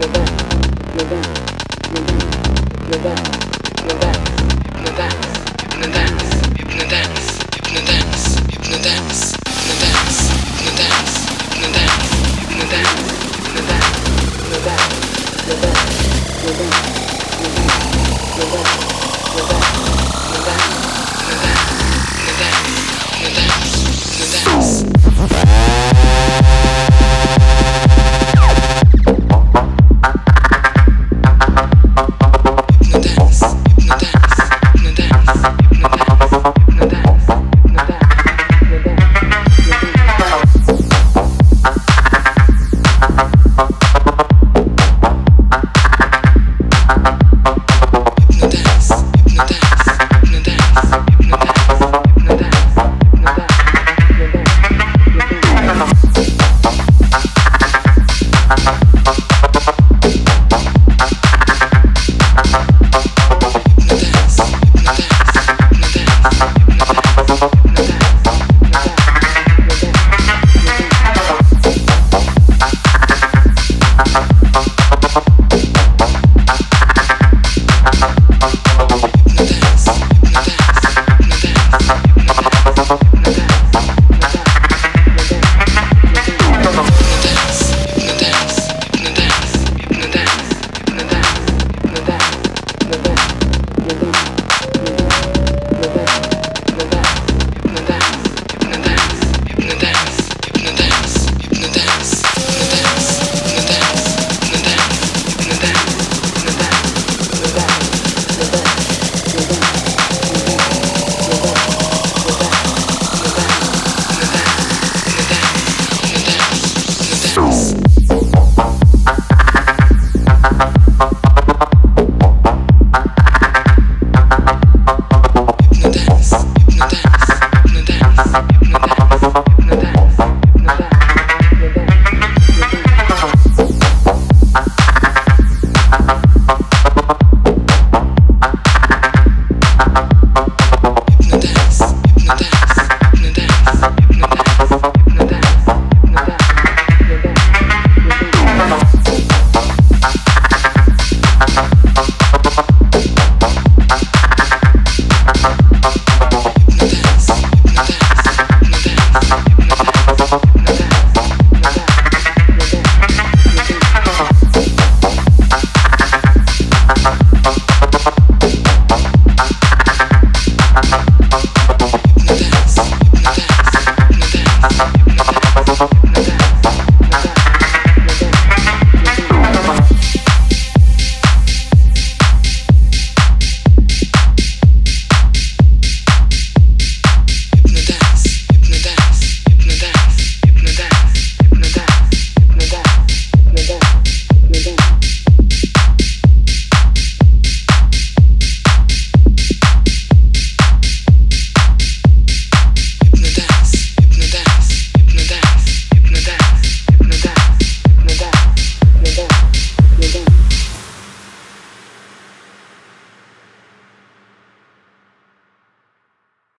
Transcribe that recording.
you're back, you're back, you're you're you're you're. Uh-huh.